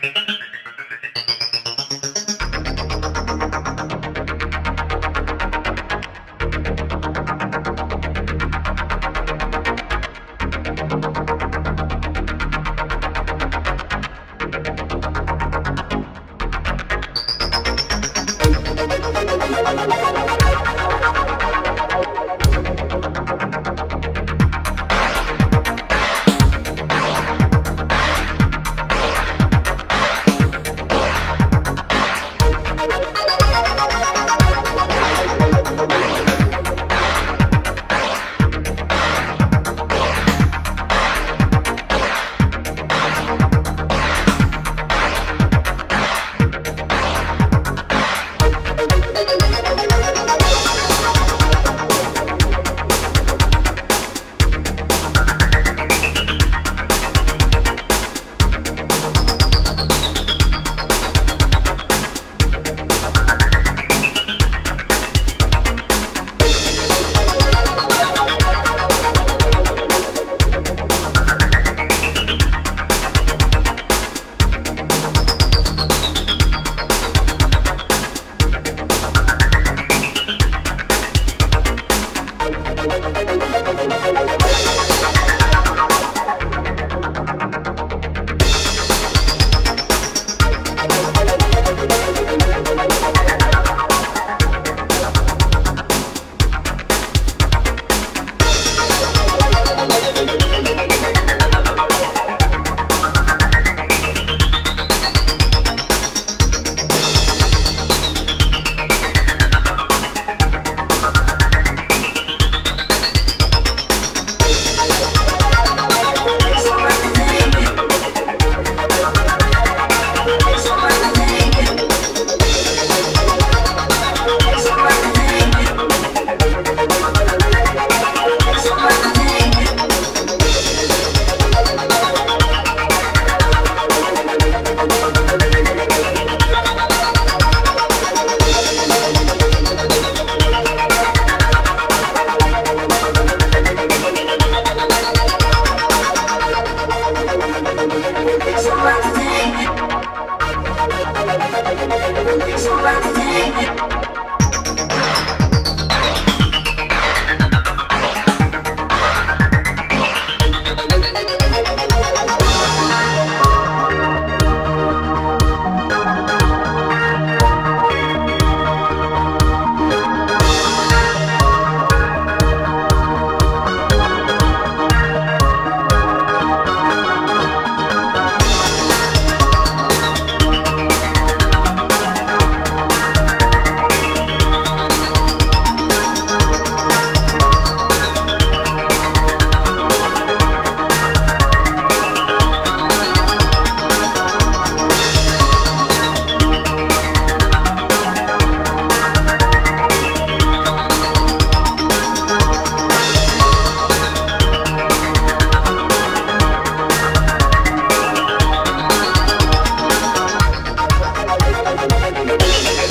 It's Música I'm not.